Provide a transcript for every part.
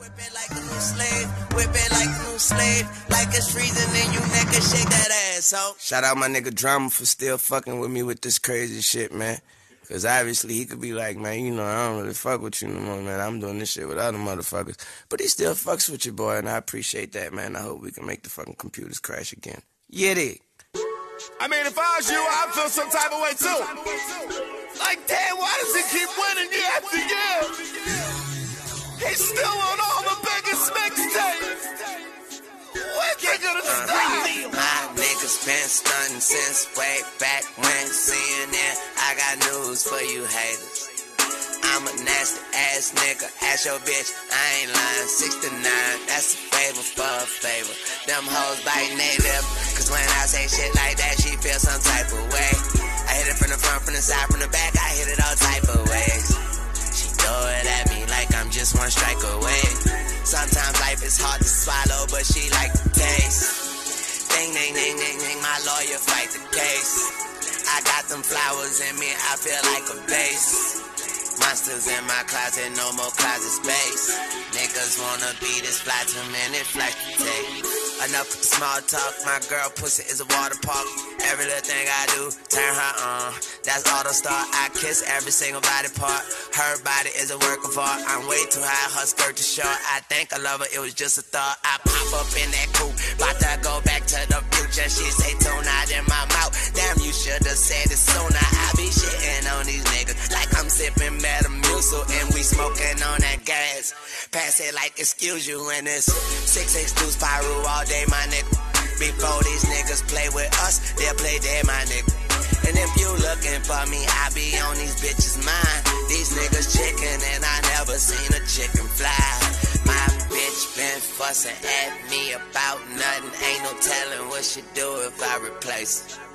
Whip it like a new slave, whip it like a new slave, like it's freezing and you naked, shake that ass, ho. Shout out my nigga Drama for still fucking with me with this crazy shit, man. Cause obviously he could be like, man, you know, I don't really fuck with you no more, man. I'm doing this shit with other motherfuckers. But he still fucks with you, boy, and I appreciate that, man. I hope we can make the fucking computers crash again. Yitty. I mean, if I was you, I'd feel some type of way too. Like, damn, why does he keep winning year after year? He's still on since way back when CNN. I got news for you haters. I'm a nasty ass nigga. Ask your bitch, I ain't lying. 69, that's a favor for a favor. Them hoes biting they lip. Cause when I say shit like that, she feel some type of way. I hit it from the front, from the side, from the back. I hit it all type of ways. She throw it at me like I'm just one strike away. Sometimes life is hard to swallow, but she like the taste. Ding, ding, ding, ding, ding, my lawyer fight the case. I got them flowers in me, I feel like a base. Monsters in my closet, no more closet space. Niggas wanna be this fly, two minute flight to take. Enough small talk, my girl pussy is a water park. Every little thing I do, turn her on. That's auto start. I kiss every single body part. Her body is a work of art. I'm way too high, her skirt too short. I think I love her, it was just a thought. I pop up in that coupe, about to go back to the future. She say tune out in my mouth. Damn, you should've said it sooner. I be shitting on these niggas like I'm sipping Metamucil and we smoking on that gas. Pass it like excuse you and it's six six pyro all day, my nigga. Before these niggas play with us, they'll play dead, my nigga. And if you looking for me, I be on these bitches' mind. These niggas chicken and I never seen a chicken fly. My bitch been fussing at me about nothing. Ain't no telling what she do if I replace her.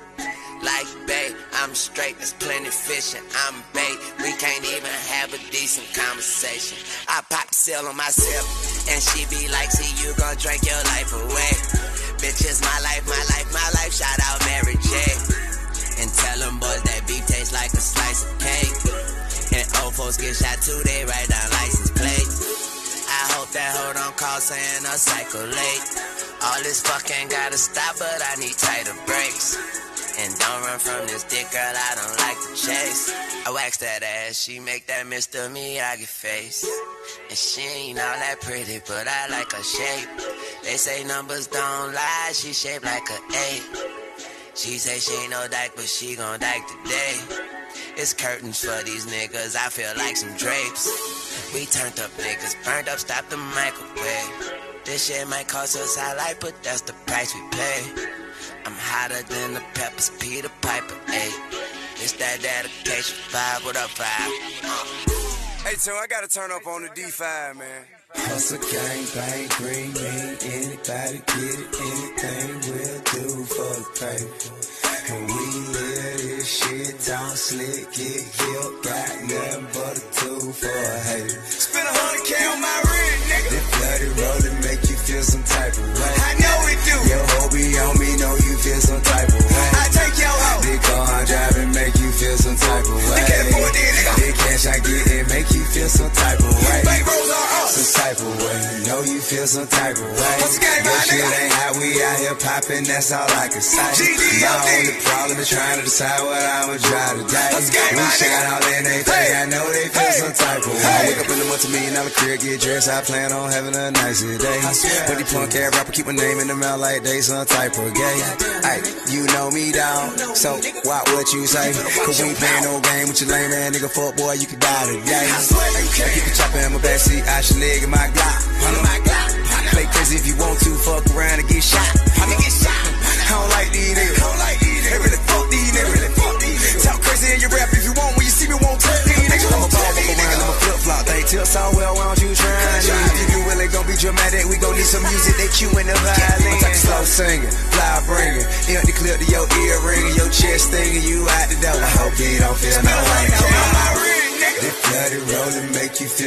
Like bait, I'm straight, there's plenty fishing. I'm bait, we can't even have a decent conversation. I pop seal on myself, and she be like, see, you gon' drink your life away. Bitches, my life, my life, my life. Shout out Mary J. And tell them boys that beef tastes like a slice of cake. And old folks get shot too, they write down license plates. I hope that hold don't call saying a cycle late. All this fucking gotta stop, but I need tighter brakes. And don't run from this dick, girl, I don't like to chase. I wax that ass, she make that Mr. Miyagi face. And she ain't all that pretty, but I like her shape. They say numbers don't lie, she shaped like a eight. She say she ain't no dyke, but she gon' dyke today. It's curtains for these niggas, I feel like some drapes. We turned up niggas, burned up, stop the microwave. This shit might cost us our life, but that's the price we pay. I'm hotter than the peppers, Peter Piper, ayy. It's that dedication, five, what up, five? Hey, so I gotta turn up on the D5, man. Hustle, gang, bang, green, mean, anybody get it, anything we'll do for the paper. And we live this shit, talk slick, get killed, got nothing but a tool for a hater. Feel some type of way. Your shit ain't how we out here popping, that's all I can say. My only problem is trying to decide what I'ma try today. We nigga. all in they Hey. I know they feel some type of way. Hey. Wake up in the multi-million dollar crib, get dressed, I plan on having a nice day. But these punk ass rapper keep my name in the mouth like they some type of gay. Ay, you know me down, so why what you say? Cause we ain't playing no game with your lame ass nigga fuck boy, you can die today. I keep the chopper in my backseat, I should leg in my Glock. Dramatic, we gon' need some music. They cue in the violin. I'm talking slow singing, fly bringing. Empty clip to your ear ringing, your chest stinging. You out the door. I hope you don't feel no way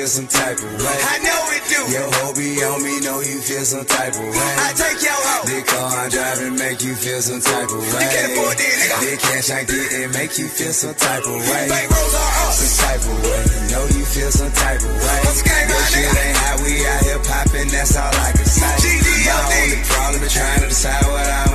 some type of way. I know it do. Your hoe be on me, know you feel some type of way. I take your hoe. The car I'm driving make you feel some type of way. You can't afford it, nigga. The cash I get it make you feel some type of way. Bankrolls are up. Some type of way. Know you feel some type of way. What's gang on, ain't how we out here popping, that's all I can say. GDLD. My only problem is trying to decide what I